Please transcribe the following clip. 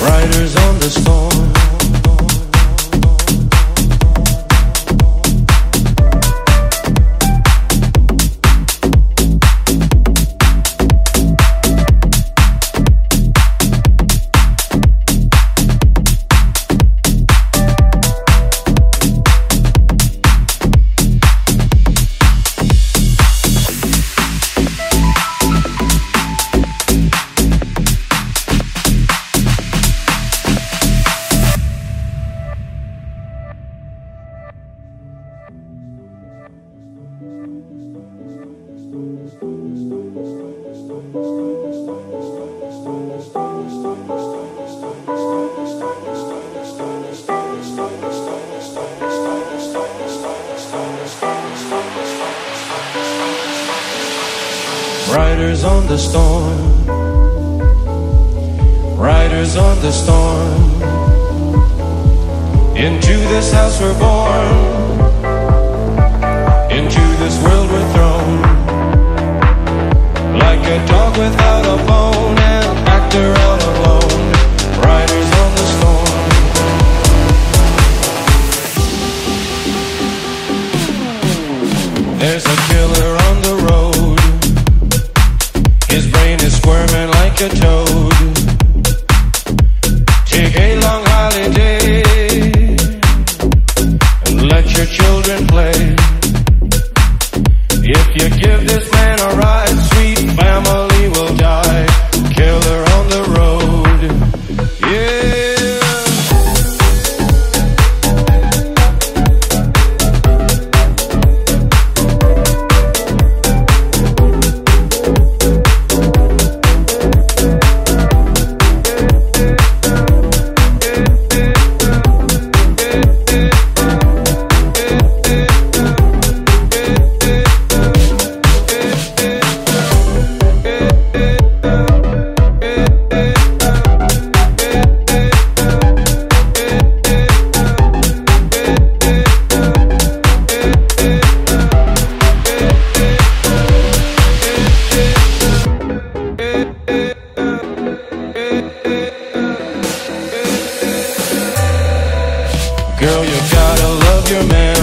riders on the storm. Riders on the storm, riders on the storm. Into this house we're born, into this world we're thrown. Like a dog without a bone, an actor all alone. Riders on the storm. There's a and let your children play. If you give this man a ride, Girl, you gotta love your man.